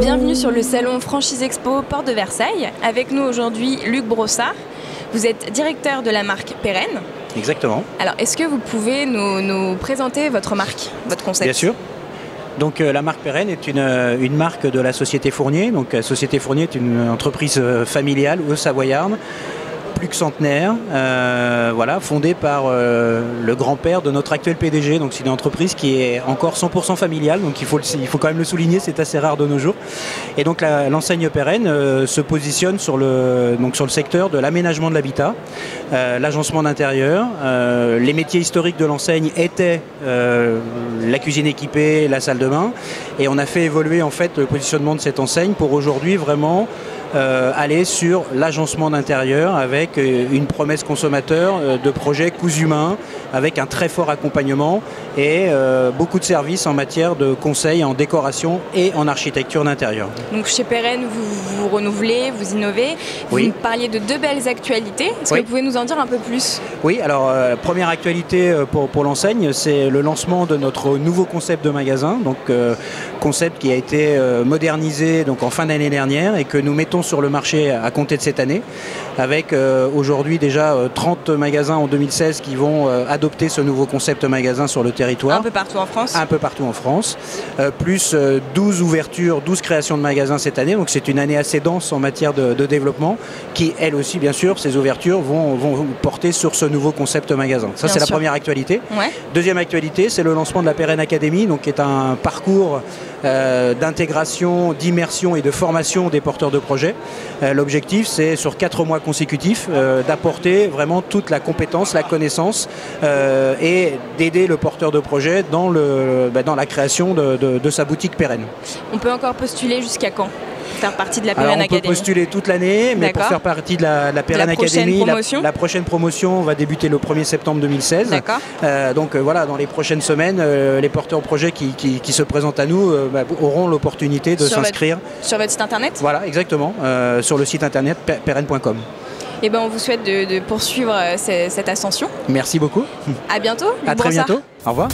Bienvenue sur le salon Franchise Expo Port de Versailles. Avec nous aujourd'hui Luc Brossard. Vous êtes directeur de la marque Pérenne. Exactement. Alors, est-ce que vous pouvez nous, nous présenter votre marque, votre concept? Bien sûr. Donc euh, la marque Pérenne est une, euh, une, marque de la société Fournier. Donc la société Fournier est une entreprise euh, familiale ou savoyarde plus centenaire, euh, voilà, fondée par euh, le grand-père de notre actuel PDG. Donc c'est une entreprise qui est encore 100% familiale, donc il faut, il faut quand même le souligner, c'est assez rare de nos jours. Et donc l'enseigne pérenne euh, se positionne sur le, donc sur le secteur de l'aménagement de l'habitat, l'agencement d'intérieur. Les métiers historiques de l'enseigne étaient la cuisine équipée, la salle de bain, et on a fait évoluer en fait le positionnement de cette enseigne pour aujourd'hui vraiment euh, aller sur l'agencement d'intérieur avec euh, une promesse consommateur euh, de projets coûts humains avec un très fort accompagnement et euh, beaucoup de services en matière de conseils en décoration et en architecture d'intérieur. Donc chez Pérenne, vous, vous renouvelez, vous innovez. Vous oui. parliez de deux belles actualités. Est-ce Oui. que vous pouvez nous en dire un peu plus? Oui, alors euh, première actualité euh, pour, pour l'enseigne, c'est le lancement de notre nouveau concept de magasin, donc euh, concept qui a été modernisé donc en fin d'année dernière et que nous mettons sur le marché à compter de cette année, avec aujourd'hui déjà euh, 30 magasins en 2016 qui vont euh, adopter ce nouveau concept magasin sur le territoire. Un peu partout en France un peu partout en France, euh, plus euh, 12 ouvertures, 12 créations de magasins cette année. Donc c'est une année assez dense en matière de, de développement, qui elle aussi, bien sûr, ces ouvertures vont, vont porter sur ce nouveau concept magasin. Ça, c'est la première actualité. Ouais. Deuxième actualité, c'est le lancement de la Pérenne Academy, donc qui est un parcours euh, d'intégration, d'immersion et de formation des porteurs de projets. Euh, L'objectif, c'est sur quatre mois consécutifs euh, d'apporter vraiment toute la compétence, la connaissance et d'aider le porteur de projet dans, bah, la création de sa boutique pérenne. On peut encore postuler jusqu'à quand? faire partie de la Academy On peut postuler toute l'année, mais pour faire partie de la, la Péren Academy, la, prochaine promotion va débuter le 1er septembre 2016. Euh, donc euh, voilà, dans les prochaines semaines, euh, les porteurs de projets qui, qui, se présentent à nous euh, bah, auront l'opportunité de s'inscrire. Sur votre site internet? Voilà, exactement, sur le site internet pérenne.com. Eh ben, on vous souhaite de, de poursuivre cette ascension. Merci beaucoup. À bientôt. À très bientôt. Au revoir.